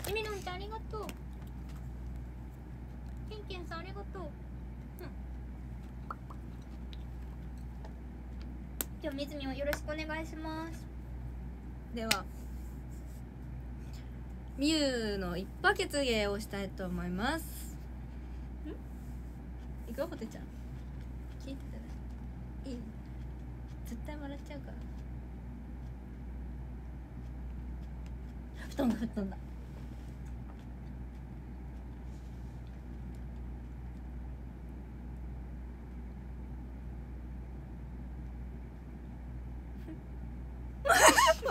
ゆみのんちゃんありがとう。けんけんさんありがとう、じゃあみずみをよろしくお願いします。ではみゆの一バケツ芸をしたいと思います。ん？いくよほてちゃん？聞いててねいい？絶対笑っちゃうから。布団が吹っ飛んだ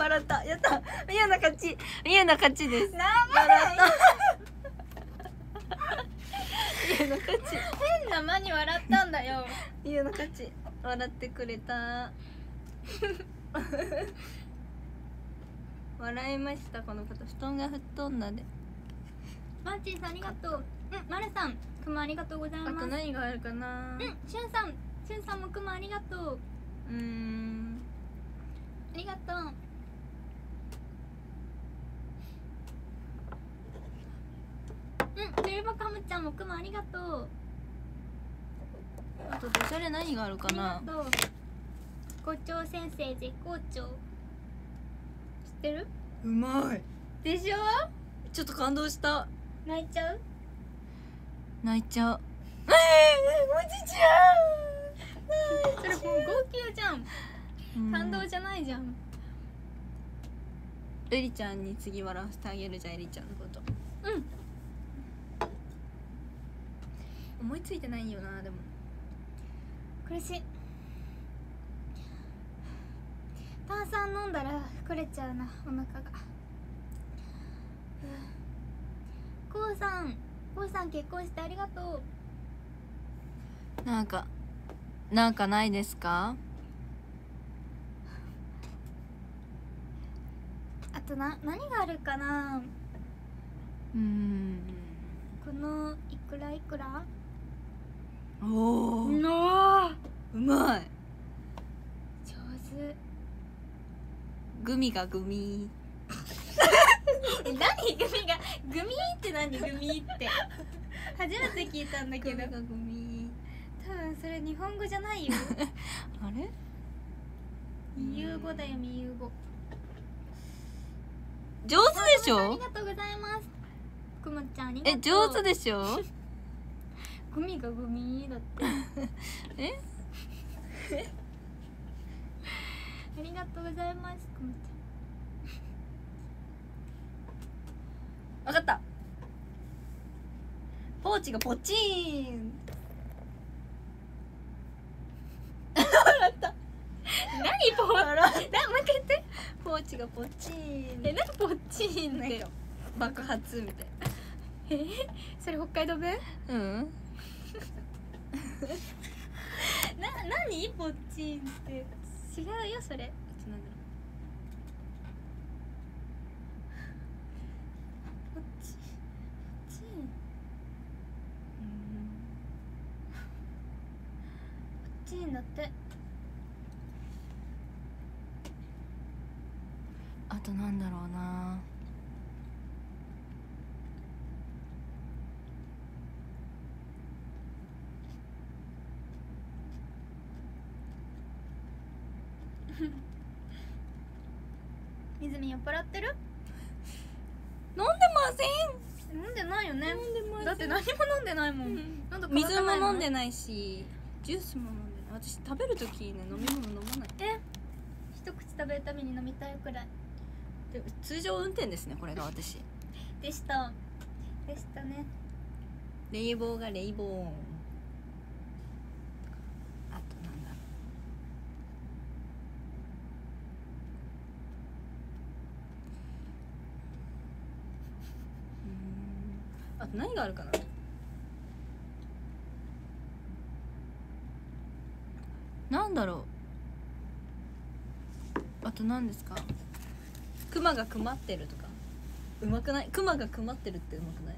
笑った。やった。みゆの勝ち。みゆの勝ちです。笑った。みゆの勝ち。変な間に笑ったんだよ。みゆの勝ち。笑ってくれた。笑いましたこの方。布団が吹っ飛んだで。マーチンさんありがとう。うんまるさんくまありがとうございあます。と何があるかな。うんしゅんさんしゅんさんもくまありがとう。うーん。ありがとううんテレバカムちゃんもくま。ありがとうあとダジャレ何があるかな？校長先生絶好調。知ってる？うまい。でしょ？ちょっと感動した。泣いちゃう？泣いちゃう。えー、もちちゃそれもう号泣じゃん。ん。感動じゃないじゃん。エリちゃんに次笑わせてあげるじゃんエリちゃんのこと。うん思いついてないよなでも。苦しい。炭酸飲んだら膨れちゃうなお腹が。こうさんこうさん結婚してありがとう。なんかなんかないですか？あとな何があるかな？うーん。このいくらいくら？おおうのまい。上手。グミがグミ。え 何？グミがグミって何？グミって。初めて聞いたんだけど。グミがグミ。多分それ日本語じゃないよ。あれ？ミユ語だよミユ語。上手でしありょがとうございます。くまちゃんありがとう。え上手でしょ？グミがグミだって。え？ありがとうございますくまち わかった。ポーチがポチーン。ゃん何ポーなもう一回言って。ポーチがポチーン。え何ポッチーンって。爆発みたいえ？それ北海道弁？なうんな何？ポッチーンって。違うよそれポッチポッチーンポッチーンだってあとなんだろうな泉酔っ払ってる？飲んでま飲んでないよね。だって何も飲んでないもん、喉乾水かないのも飲んでないしジュースも飲んでない。私食べる時ね飲み物飲まない。え？一口食べるたびに飲みたいくらい。で通常運転ですねこれが私。でした。でしたね。レイボーがレイボーンあとなんだろううーんあと何があるかな？なんだろう。あと何ですか？クマがくまってるとか。うまくない？クマがくまってるってうまくない？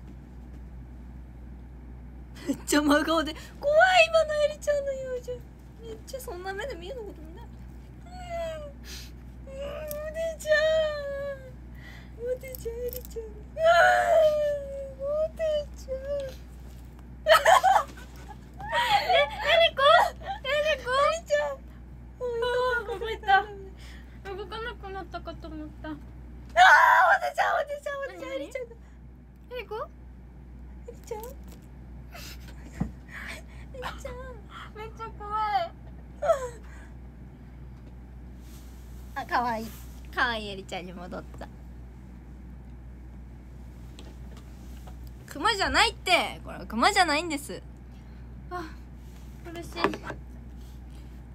めっちゃ真顔で怖い今のエリちゃんの表情。めっちゃそんな目で見えることもない。うん。うん。おでちゃん。おでちゃんエリちゃん。あーったかと思った。ああ、おてちゃん、おてちゃん、おてちゃん、ちゃん。えりこ。りちゃん。りちゃん。めっちゃ怖い。あ、可愛いい。可愛いいりちゃんに戻った。クマじゃないって。これはクマじゃないんです。苦しい。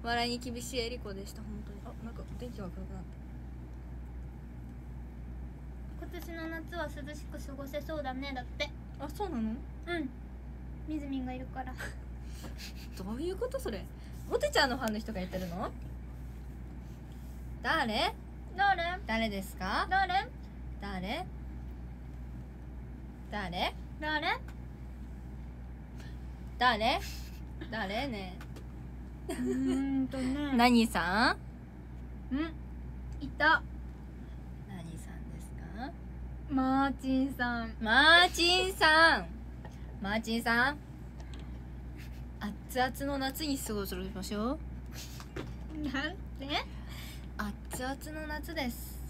笑いに厳しいエリコでした本当に。あ、なんか電気が暗くなっ今年の夏は涼しく過ごせそうだねだって。たあ、そうなの？うん。みずみんがいるから。どういうことそれ？モテちゃんのファンの人が言ってるの？誰？誰？誰ですか？誰？誰？誰？誰？誰？誰ね？うーんとね。何さん？うん？いた。何さんですか？マーチンさん。マーチンさん。マーチンさん？熱々の夏に過ごしましょう。なんで熱々の夏です。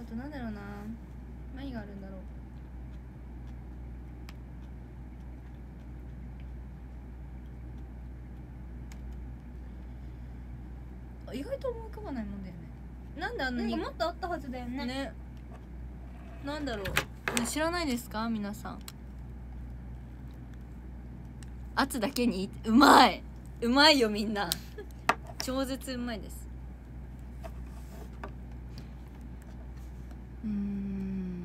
あとなんだろうな。何があるんだろうあ意外と思い浮かばないもんだよね。なんであんなにもっとあったはずだよね。ね。なんだろう。ね知らないですか？皆さん。圧だけにうまい。うまいよみんな。超絶うまいです。うーん。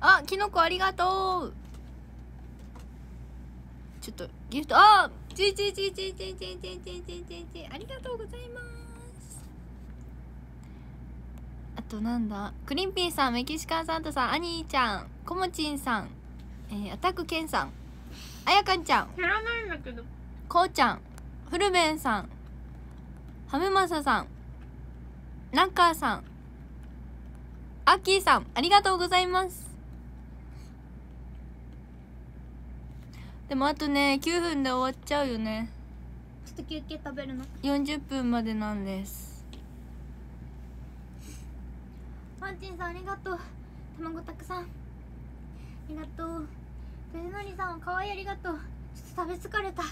あキノコありがとうちょっとギフトあちいちいちいちいちいちいちいちいちいちいちありがとうございます。あとなんだクリンピーさんメキシカンサンタさんアニーちゃんコモチンさん、えー、アタックケンさんあやかんちゃん知らないんだけど。こうちゃんフルベンさんハムマサさんランカーさんアッキーさんありがとうございますでもあとね9分で終わっちゃうよね。ちょっと休憩食べるの？40分までなんです。マーチンさんありがとう。卵たくさん。ありがとう。藤森さんかわいいありがとう。ちょっと食べ疲れた。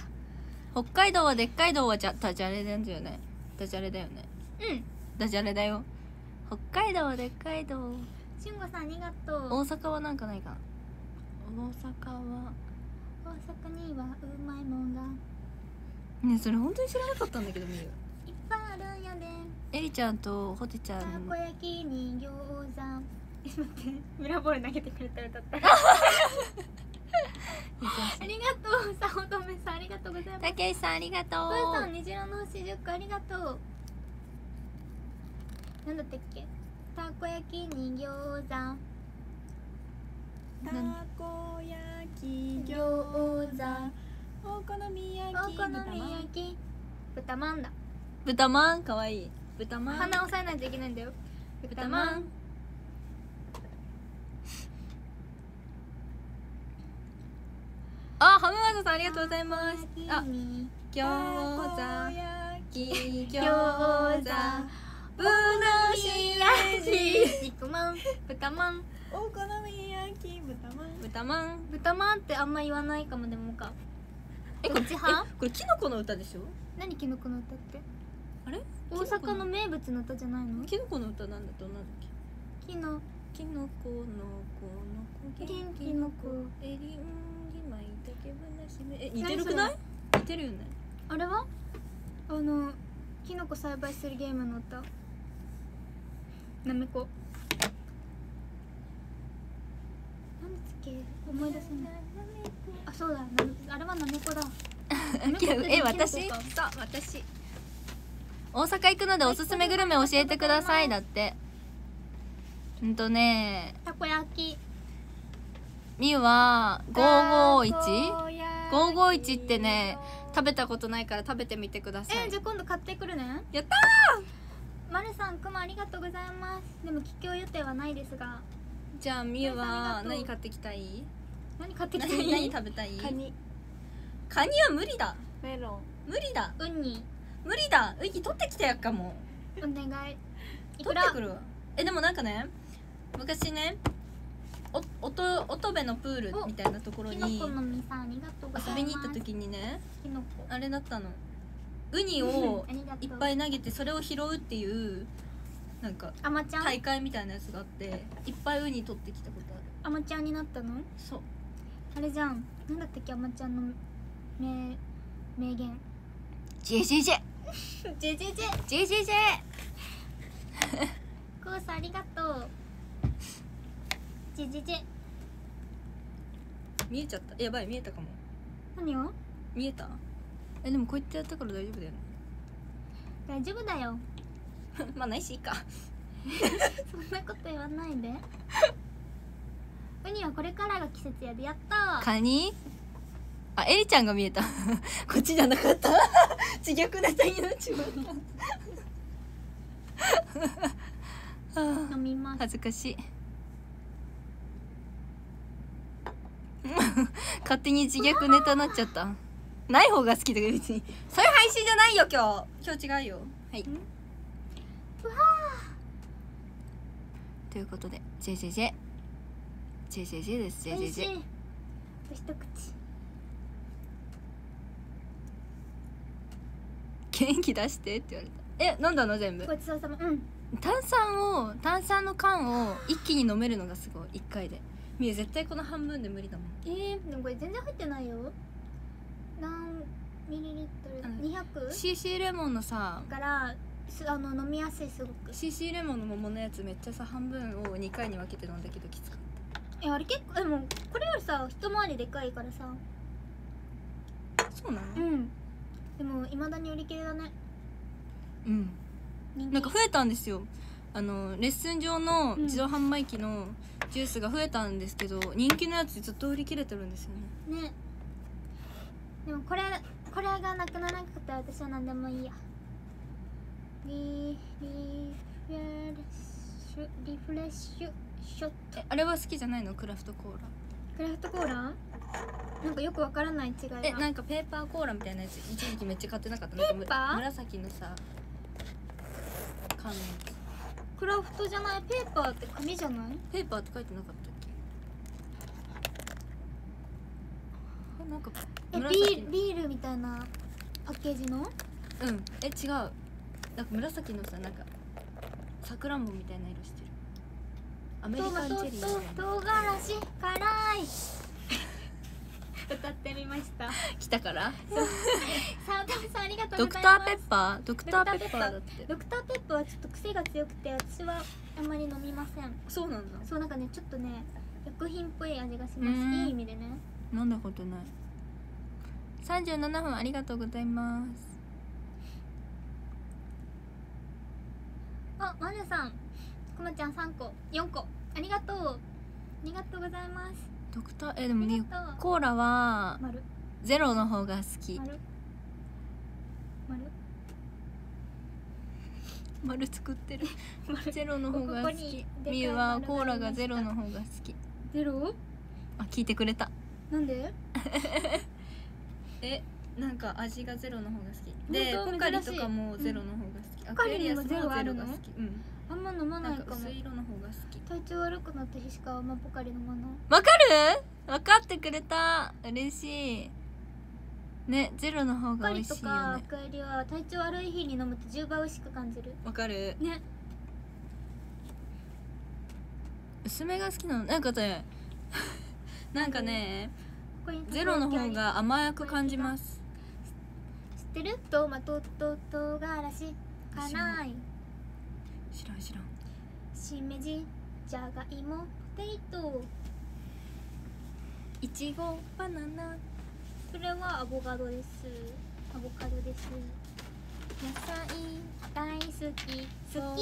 北海道はでっかい道はじゃダジャレだよね。ダジャレだよね。うん。ダジャレだよ。北海道はでっかい道。しんごさんありがとう。大阪はなんかないかな。大阪は大阪にはうまいもんが。ねそれ本当に知らなかったんだけどみゆ。いっぱいあるんやで。エリちゃんとホテちゃん。たこ焼きに餃子。え待って。ミラーボール投げてくれたら歌った。ありがとうさおとめさん。ありがとうございます。たけしさんありがとプーさんう虹色の星10個ありがとう。なんだったっけ？たこ焼きに餃子たこ焼き餃餃子。子お好み焼きお好み焼き豚まんだ。豚まん？かわいい。豚まん？鼻押さえないといけないんだよ。豚まん？あハムマ子さんありがとうございます。あに餃子。焼き餃子。ぶなし味肉まん？豚まん？お好み焼き豚まん。豚まん。豚まんってあんま言わないかもでもか。えこっち派？えこれキノコの歌でしょ？何キノコの歌って？あれ？大阪の名物の歌じゃないの？キノコの歌なんだとなんだっけ？キノ。キノコのこのこ元気の子エリンギマイタケブナシメえ似てるくない？似てるよね。あれは？あのキノコ栽培するゲームの歌。なめこなんだっけ思い出せない。あそうだなあれはなめこだ。え私？そう私。大阪行くのでおすすめグルメ教えてくださいだって。うんとね。たこ焼き。みゆは 551?551 ってね食べたことないから食べてみてください。えじゃあ今度買ってくるね。やったまるさんくまありがとうございます。でも帰郷予定はないですがじゃあみゆは何買ってきたい？何買ってきて何何食べたい？カニ。カニは無理だ。メロン。無理だ。ウニ。無理だ。ウイキ取ってきてやっかも。お願い。取らってくるわ。えでもなんかね昔ねおおと乙部のプールみたいなところきに遊びに行った時にねあれだったの。ウニを いっぱい投げてそれを拾うっていうなんかあまちゃん？大会みたいなやつがあっていっぱいウニ取ってきたことある。あまちゃんになったの？そう。あれじゃん。なんだったっけ？あまちゃんの名名言。ジェジェジェ。ジェジェジェ。ジェジェジェ。コウさんありがとう。ジェジェジェ。見えちゃった？やばい見えたかも。何を？見えた？えでもこうやってやったから大丈夫だよね。大丈夫だよ。まあないしいいか。そんなこと言わないで。ウニはこれからが季節やでやったカニ？あエリちゃんが見えた。こっちじゃなかった。自虐ネタになっちまったあ飲みます。恥ずかしい。勝手に自虐ネタになっちゃった。ない方が好きだけど別に。そういう配信じゃないよ今日。今日違うよ。はいということで JJJ JJJ です美味しい。JJJ あと一口。元気出してって言われた。え飲んだの全部？ごちそうさま。うん。炭酸を炭酸の缶を一気に飲めるのがすごい1回で。みゆ絶対この半分で無理だもん。えー、でもこれ全然入ってないよ。何ミリリットル？200? CC レモンのさからすあの飲みやすいすごく。CC レモンの桃のやつめっちゃさ半分を2回に分けて飲んだけどきつかっえあれ結構でもこれよりさ一回りでかいからさ。たそうなの？うん。でもいまだに売り切れだね。うん。なんか増えたんですよ。あのレッスン上のうん。自動販売機のジュースが増えたんですけど、人気のやつずっと売り切れてるんですよね。ね。でもこれこれがなくならなかったら私は何でもいいやリリフレッシュリフレッシュショット。えあれは好きじゃないの？クラフトコーラ。クラフトコーラ？なんかよくわからない違いが。えなんかペーパーコーラみたいなやつ。一時期めっちゃ買ってなかった。ペーパー？紫のさ缶のやつ。クラフトじゃない？ペーパーって紙じゃない？ペーパーって書いてなかったっけ？えなんかえビールみたいなパッケージの？うん。え違うなんか紫のさなんかさくらんぼみたいな色してる。アメリカンチェリーみたいな。と唐辛子辛い。歌ってみました。来たから？さあためさんありがとうドございます。クターペッパー？ドクターペッパーだって。ドクターペッパー。はちょっと癖が強くて私はあんまり飲みません。そうなんだ。そうなんかねちょっとね薬品っぽい味がします。うん。いい意味でね。飲んだことない。37分ありがとうございますあマネさん。くまちゃん3個。4個。ありがとう。ありがとうございます。ドクター？えであもねコーラは丸。ゼロの方が好き。丸。作ってる。ゼロの方が好き。みゆはコーラがゼロの方が好き。ゼロ？あ聞いてくれた。なんで？えなんか味がゼロの方が好き。でポカリとかもゼロの方が好き、アポカリにもクエリアスもゼロがゼロあるの好き。うん。あんま飲まないかも。薄い色の方が好き。体調悪くなった日しかあんまポカリ飲まない。わかる？分かってくれた。嬉しい。ねゼロの方が美味しいよとかアね。クエリは体調悪い日に飲むと10倍美味しく感じる。わかる。ね。薄めが好きなの。なんかね なんかねゼロの方が甘く感じます。知ってる？トマトと唐辛子辛い。知らん知らん。しめじじゃがいもポテト。いちごバナナ。それはアボカドです。アボカドです。野菜大好き。好き。そうも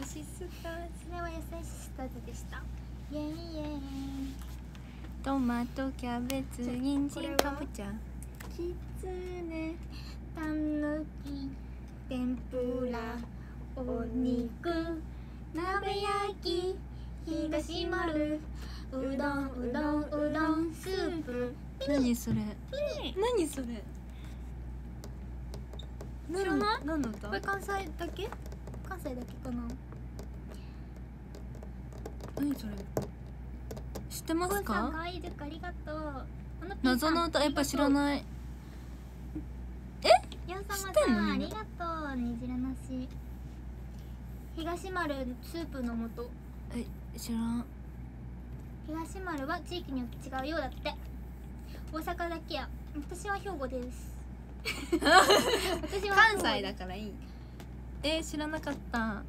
うしすたそれは野菜シスターズでした。イエイイエイ。トマトキャベツ人参かぼちゃきつねたぬき天ぷらお肉鍋焼き東丸うどんうどんうどんスープ。何それ？何？それ？知らない？何の歌？これ関西だけ？関西だけかな？何それ？知ってますか？謎の歌やっぱ知らい。ないヨン様知ってんのさんありがとう。にじらなし。東丸スープの素。え知らん。東丸は地域によって違うようだって。大阪だけや。私は兵庫です。私 は関西だからいい。えー、知らなかった。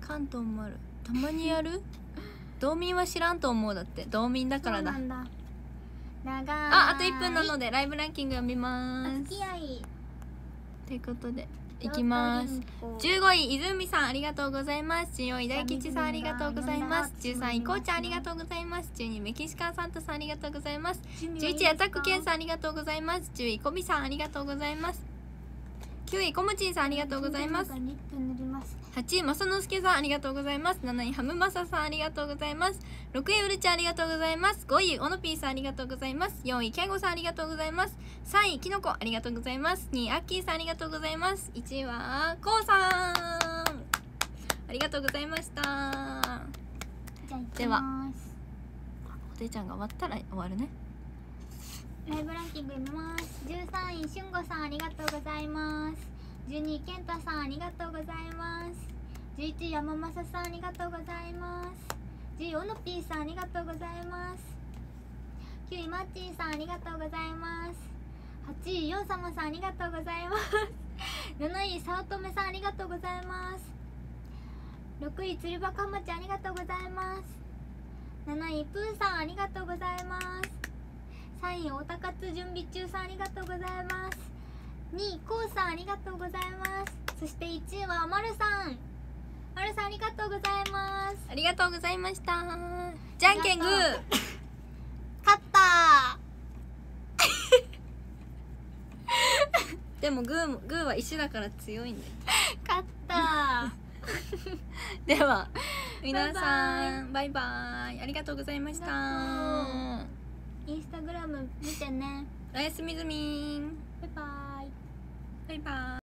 関東もある。たまにやる？道民は知らんと思うだって。道民だからだ。ああと1分なのでライブランキング読みおます。付き合いということでいきます。15位泉さんありがとうございます。14位大吉さんありがとうございます。13位こうちゃんありがとうございます。12位メキシカンサンタさんありがとうございます。11位。アタックケンさんありがとうございます。10位コビさんありがとうございます。9位コムチンさんありがとうございますます。8位正之助さんありがとうございます。7位ハムマサさんありがとうございます。6位ウルちゃんありがとうございます。5位オノピーさんありがとうございます。4位ケンゴさんありがとうございます。3位キノコありがとうございます。2位アッキーさんありがとうございます。1位はコウさん。ありがとうございました。ではおていちゃんが終わったら終わるね。ライブランキング読みます。13位しゅんごさんありがとうございます12位けんたさんありがとうございます。11位山正さんありがとうございます。10位おのぴーさんありがとうございます。9位まっちーさんありがとうございます。8位ようさまさんありがとうございます。7位さおとめさんありがとうございます。6位つるばかまちゃんありがとうございます。7位プーさんありがとうございます。3位おたかつ準備中さんありがとうございます。2位こうさんありがとうございます。そして1位はまるさん。まるさんありがとうございます。ありがとうございました。じゃんけんグー。勝った。でもグーもグーは石だから強いんだよ。勝った。では皆さんバイバイ。ありがとうございました。あインスタグラム見てね。おやすみずみん。バイバイバイバイ